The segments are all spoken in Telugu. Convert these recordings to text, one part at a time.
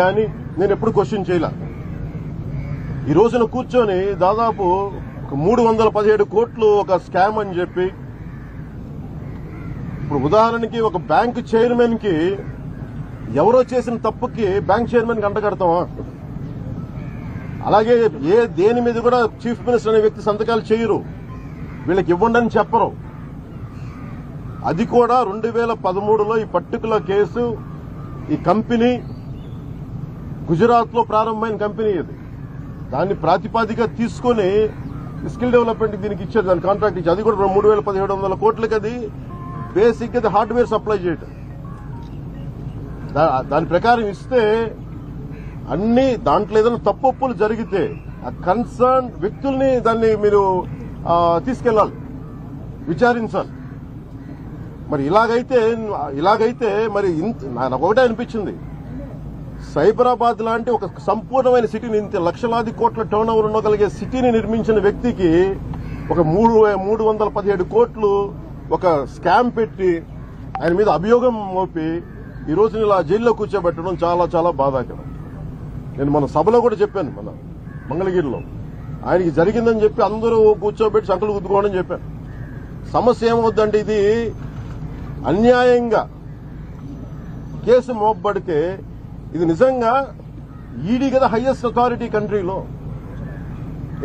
కానీ నేను ఎప్పుడు క్వశ్చన్ చేయలే. ఈ రోజున కూర్చొని దాదాపు మూడు వందల పదిహేడు కోట్లు ఒక స్కామ్ అని చెప్పి ఇప్పుడు ఉదాహరణకి ఒక బ్యాంక్ చైర్మన్కి ఎవరో చేసిన తప్పుకి బ్యాంక్ చైర్మన్కి అంటగడతామా అలాగే ఏ దేని మీద కూడా చీఫ్ మినిస్టర్ అనే వ్యక్తి సంతకాలు చేయరు. వీళ్ళకి ఇవ్వండి అని చెప్పరు. అది కూడా రెండు వేల పదమూడులో ఈ పర్టికులర్ కేసు ఈ కంపెనీ గుజరాత్లో ప్రారంభమైన కంపెనీ ఇది. దాన్ని ప్రాతిపాదిక తీసుకొని స్కిల్ డెవలప్మెంట్ దీనికి ఇచ్చారు. దాని కాంట్రాక్ట్ ఇచ్చి అది కూడా మూడు వేల పదిహేడు వందల కోట్లకి అది బేసిక్ అది హార్డ్వేర్ సప్లై చేయటం. దా- దాని ప్రకారం ఇస్తే అన్ని దాంట్లో ఏదైనా తప్పప్పులు జరిగితే ఆ కన్సర్న్ వ్యక్తుల్ని దాన్ని మీరు తీసుకెళ్ళాలి విచారించాలి. మరి ఇలాగైతే ఇలాగైతే మరి ఇంత నాకు ఒకటే అనిపించింది. సైబరాబాద్ లాంటి ఒక సంపూర్ణమైన సిటీని ఇంత లక్షలాది కోట్ల టర్న్ ఓవర్ ఉండగలిగే సిటీని నిర్మించిన వ్యక్తికి ఒక మూడు మూడు వందల పదిహేడు కోట్లు ఒక స్కామ్ పెట్టి ఆయన మీద అభియోగం మోపి ఈ రోజు ఇలా జైల్లో కూర్చోబెట్టడం చాలా చాలా బాధాకరం. నేను మన సభలో కూడా చెప్పాను మన మంగళగిరిలో. ఆయనకి జరిగిందని చెప్పి అందరూ కూర్చోబెట్టి సంకలు గుద్దుకోవడం చెప్పాను. సమస్య ఏమవుద్దంటే ఇది అన్యాయంగా కేసు మోపబడితే ఇది నిజంగా ఈడీ కదా హైయెస్ట్ అథారిటీ కంట్రీలో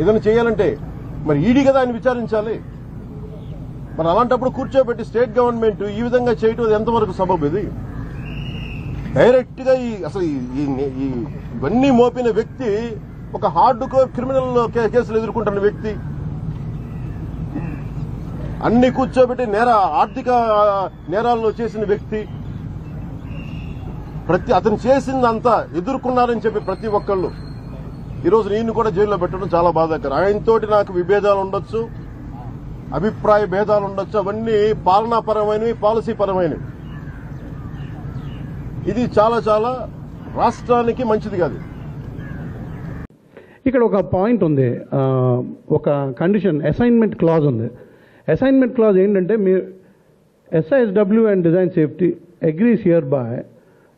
ఏదైనా చేయాలంటే మరి ఈడీ కదా ఆయన విచారించాలి. మరి అలాంటప్పుడు కూర్చోబెట్టి స్టేట్ గవర్నమెంట్ ఈ విధంగా చేయటం అది ఎంతవరకు సబబు ఇది? డైరెక్ట్గా ఈ అసలు ఈ- ఇవన్నీ మోపిన వ్యక్తి ఒక హార్డ్ కోర్ క్రిమినల్ కేసులు ఎదుర్కొంటున్న వ్యక్తి. అన్ని కూర్చోబెట్టి నేర ఆర్థిక నేరాల్లో చేసిన వ్యక్తి. ప్రతి అతను చేసిందంతా ఎదుర్కొన్నారని చెప్పి ప్రతి ఒక్కళ్ళు. ఈరోజు నేను కూడా జైల్లో పెట్టడం చాలా బాధాకరం. ఆయనతోటి నాకు విభేదాలు ఉండొచ్చు అభిప్రాయ భేదాలు ఉండొచ్చు అవన్నీ పాలనాపరమైనవి పాలసీ పరమైనవి ఇది చాలా చాలా రాష్ట్రానికి మంచిది కాదు. ఇక్కడ ఒక పాయింట్ ఉంది. ఒక కండిషన్ అసైన్మెంట్ క్లాజ్ ఉంది. అసైన్మెంట్ క్లాజ్ ఏంటంటే మీరు SISW and design safety agrees hereby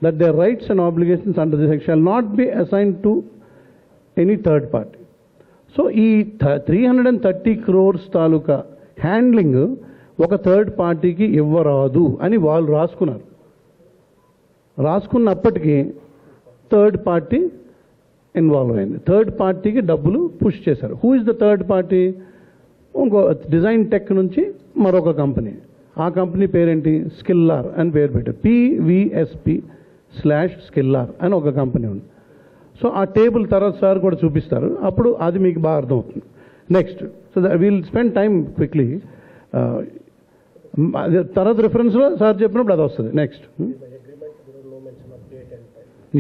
that the rights and under under act shall not be assign to any third party so ఈ three hundred and thirty crores taluka handling ఒక థర్డ్ పార్టీకి ఇవ్వరాదు అని వాళ్ళు రాసుకున్నారు. రాసుకున్నప్పటికీ థర్డ్ పార్టీ ఇన్వాల్వ్ అయింది. థర్డ్ పార్టీకి డబ్బులు పుష్ చేశారు. Who is the third party ఇంకో డిజైన్ టెక్ నుంచి మరొక కంపెనీ ఆ కంపెనీ పేరేంటి? స్కిల్లార్ అని పేరు పెట్టారు. పివిఎస్పి స్లాష్ స్కిల్లార్ అని ఒక కంపెనీ ఉంది. సో ఆ టేబుల్ తర్వాత సార్ కూడా చూపిస్తారు. అప్పుడు అది మీకు బాగా అర్థమవుతుంది. Next so we'll spend time quickly తర్వాత రిఫరెన్స్లో సార్ చెప్పినప్పుడు అది వస్తుంది. Next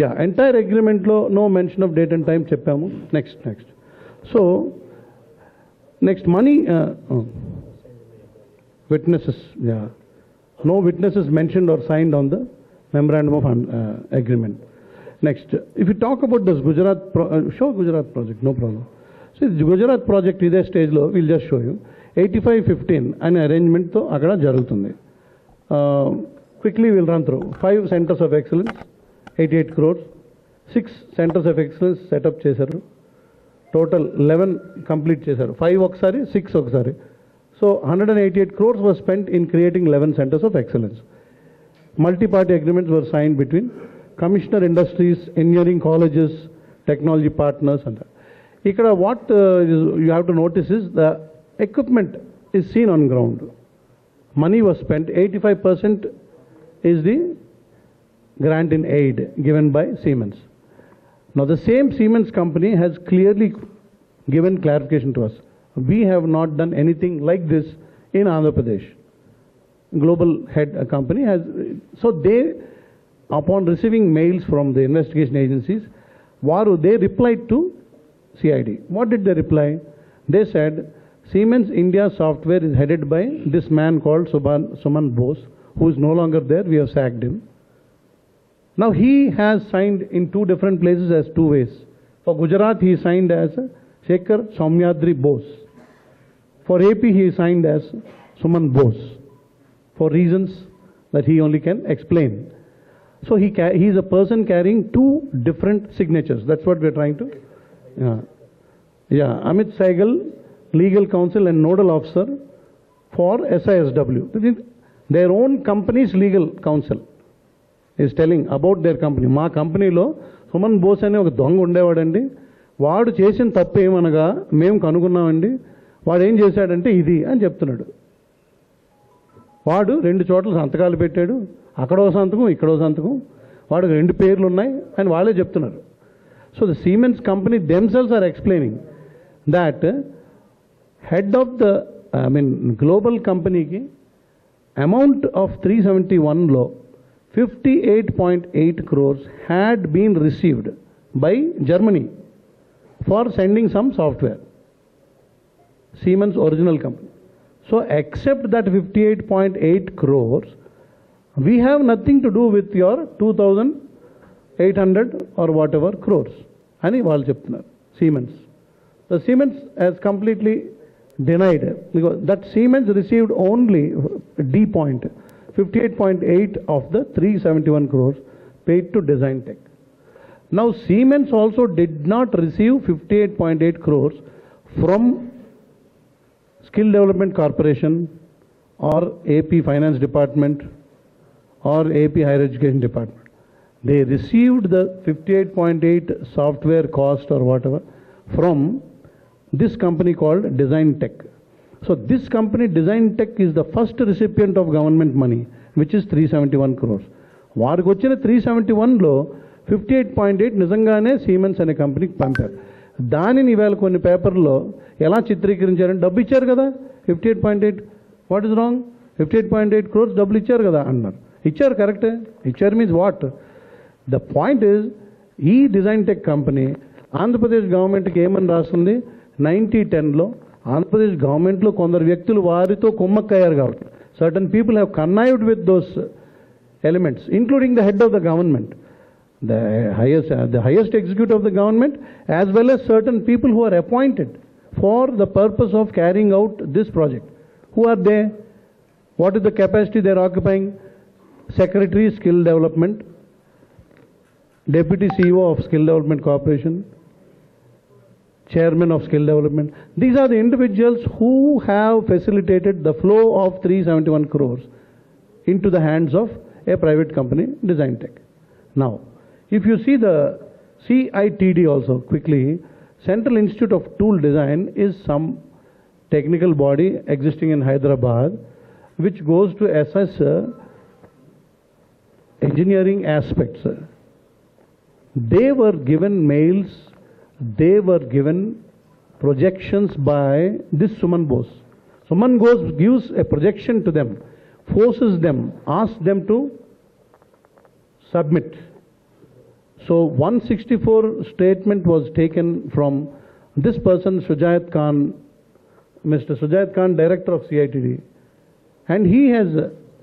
yeah entire అగ్రిమెంట్లో no mention of date and time చెప్పాము. Next next so next many witnesses yeah no witnesses mentioned or signed on the memorandum of agreement next if you talk about this Gujarat show Gujarat project no problem so ఇది గుజరాత్ ప్రాజెక్ట్ ఇదే స్టేజ్లో will just show you eighty five fifteen అనే అరేంజ్మెంట్తో అక్కడ జరుగుతుంది. Quickly will run through five centres of excellence eighty eight crores six centres of excellence set up చేశారు. టోటల్ లెవెన్ కంప్లీట్ చేశారు. ఫైవ్ ఒకసారి సిక్స్ ఒకసారి. So hundred and eighty eight crores was spend in creating eleven centres of excellence multi-party agreements were signed between commissioner industries, engineering colleges, technology partners and that. What uh, is, you have to notice is the equipment is seen on ground. Money was spent, 85% is the grant in aid given by Siemens. Now the same Siemens company has clearly given clarification to us. We have not done anything like this in Andhra Pradesh global head company has so they upon receiving mails from the investigation agencies varu they replied to cid what did they reply? They said siemens india software is headed by this man called Suban, suman bose who is no longer there. We have sacked him. Now he has signed in two different places as two ways. For gujarat he signed as shekhar soumyadri bose. For ap he signed as suman bose for reasons that he only can explain. So he ca- he is a person carrying two different signatures. That's what we're trying to. Yeah. Yeah. Amit Saigal, legal counsel and nodal officer for SISW. Their own company's legal counsel is telling about their company. మా కంపెనీలో సుమన్ బోస్ అనే ఒక దొంగ ఉండేవాడండి వాడు చేసిన తప్పు ఏమనగా మేము కనుగొన్నామండి వాడు ఏం చేశాడంటే ఇది అని చెప్తున్నాడు వాడు రెండు చోట్ల సంతకాలు పెట్టాడు. అక్కడో సంతకం ఇక్కడో సంతకం. వాడికి రెండు పేర్లు ఉన్నాయి అని వాళ్ళే చెప్తున్నారు. So the Siemens company themselves are explaining that head of the I mean global కంపెనీకి అమౌంట్ ఆఫ్ త్రీ సెవెంటీ వన్లో fifty eight point eight crores had been received by Germany for sending some software Siemens original company So except that 58.8 crores, we have nothing to do with your 2,800 or whatever crores. అని వాళ్ళు చెప్తున్నారు Siemens. The Siemens has completely denied because that Siemens received only D point, 58.8 of the 371 crores paid to Design Tech. Now Siemens also did not receive 58.8 crores from Skill Development Corporation or AP Finance Department or AP Higher Education Department. They received the 58.8 software cost or whatever from this company called Design Tech. So this company Design Tech is the first recipient of government money, which is 371 crores. వారికి వచ్చిన త్రీ సెవెంటీ వన్లో ఫిఫ్టీ ఎయిట్ పాయింట్ ఎయిట్ నిజంగానే సీమెన్స్ అనే కంపెనీకి పంపారు దానిని ఇవాళ కొన్ని పేపర్లో ఎలా చిత్రీకరించారంటే డబ్బు ఇచ్చారు కదా. Fifty eight point eight what is wrong fifty eight point eight crores డబ్బులు ఇచ్చారు కదా అన్నారు. ఇచ్చారు కరెక్టే ఇచ్చారు means what the point is ఈ డిజైన్ టెక్ కంపెనీ ఆంధ్రప్రదేశ్ గవర్నమెంట్కి ఏమని రాస్తుంది నైన్టీ టెన్లో ఆంధ్రప్రదేశ్ గవర్నమెంట్లో కొందరు వ్యక్తులు వారితో కుమ్మక్కయ్యారు కాబట్టి. Certain people have connived with those elements including the head of the government the highest, uh, the highest executive of the government, as well as certain people who are appointed for the purpose of carrying out this project. Who are they? What is the capacity they are occupying? Secretary, Skill Development, Deputy CEO of Skill Development Corporation, Chairman of Skill Development. These are the individuals who have facilitated the flow of 371 crores into the hands of a private company, Design Tech. Now, if you see the CITD also quickly, Central Institute of Tool Design is some technical body existing in Hyderabad which goes to assess uh, engineering aspects. They were given mails, they were given projections by this Suman Bose. Suman Bose gives a projection to them, forces them, asks them to submit. So 164 statement was taken from this person, Sujayat Khan, Mr. Sujayat Khan, director of CITD, and he has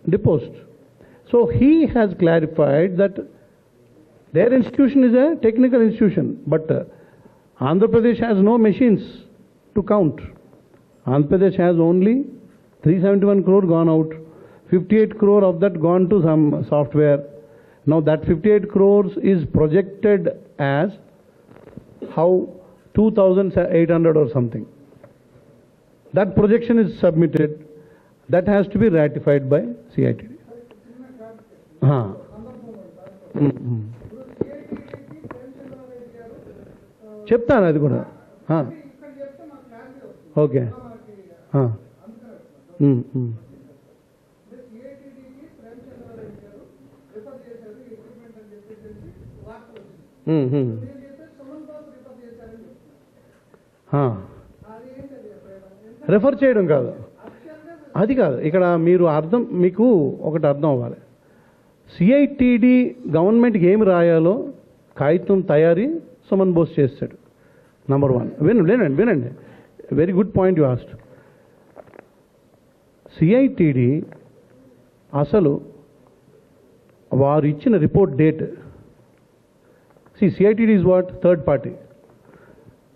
deposed. So he has clarified that their institution is a technical institution, but Andhra Pradesh has no machines to count. Andhra Pradesh has only 371 crore gone out, 58 crore of that gone to some software. Now that 58 crores is projected as how 2,800 or something. That projection is submitted. That has to be ratified by CITD. Huh. Mm, mm. చెప్తాను అది కూడా. ఓకే రెఫర్ చేయడం కాదు. అది కాదు. ఇక్కడ మీరు అర్థం మీకు ఒకటి అర్థం అవ్వాలి. సిఐటిడి గవర్నమెంట్కి ఏమి రాయాలో కాగితం తయారీ సుమన్ బోస్ చేస్తాడు. నంబర్ వన్ వినండి లేనండి వినండి. Very good point you asked CITD అసలు వారు ఇచ్చిన report date C CITD is what third party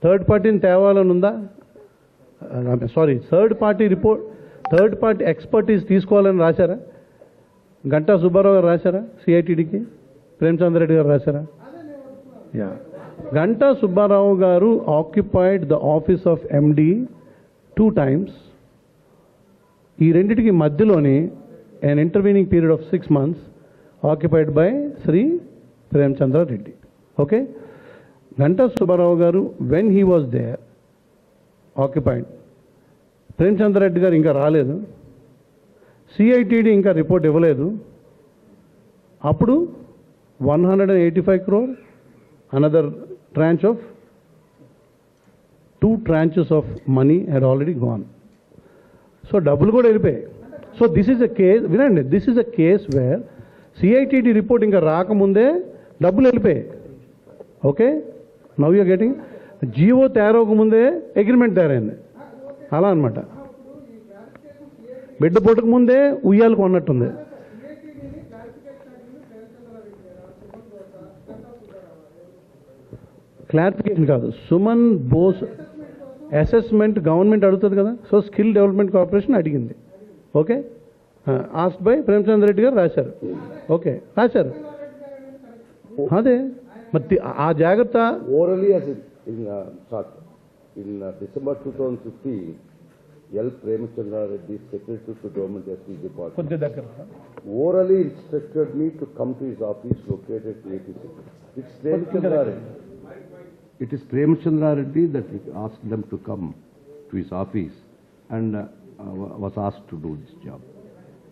third పార్టీని తేవాలని ఉందా sorry third party report third party expertise తీసుకోవాలని రాశారా? గంటా సుబ్బారావు గారు రాశారా? సిఐటిడికి ప్రేమచంద్ర రెడ్డి గారు రాశారా? Yeah Ganta Subbarao garu occupied the office of MD two times ఈ రెండింటికి మధ్యలోనే an intervening period of six months occupied by Shri Premachandra Reddy okay? Ganta Subbarao garu when he was there occupied Reddy garu ఇంకా రాలేదు. సిఐటిడి ఇంకా రిపోర్ట్ ఇవ్వలేదు. అప్పుడు one hundred and eighty five crore another tranche of two tranches of money had already gone so డబ్బులు కూడా వెళ్ళిపోయాయి. So this is a case వినండి this is a case where CITD report ఇంకా రాకముందే డబ్బులు వెళ్ళిపోయాయి. Okay now you getting GO తయారవక ముందే అగ్రిమెంట్ తయారైంది. అలా అనమాట బిడ్డ పుట్టక ముందే ఉయ్యాలు కొన్నట్టుంది. క్లారిఫికేషన్ కాదు. సుమన్ బోస్ అసెస్మెంట్ గవర్నమెంట్ అడుగుతుంది కదా? సో స్కిల్ డెవలప్మెంట్ కార్పొరేషన్ అడిగింది. Okay asked by Premachandra Reddy garu రాశారు. ఓకే రాశారు. అదే. మరి తి- ఆ జాగ్రత్త Orally, as it, in, uh, start, in uh, December 2015, L. Premchandra Reddy, Secretary to Government SC Department, కొద్ది దగ్గర orally instructed me to come to his office located at 86. It's Premchandra Reddy. It is Premchandra Reddy that he asked them to come to his office and uh, uh, was asked to do this job.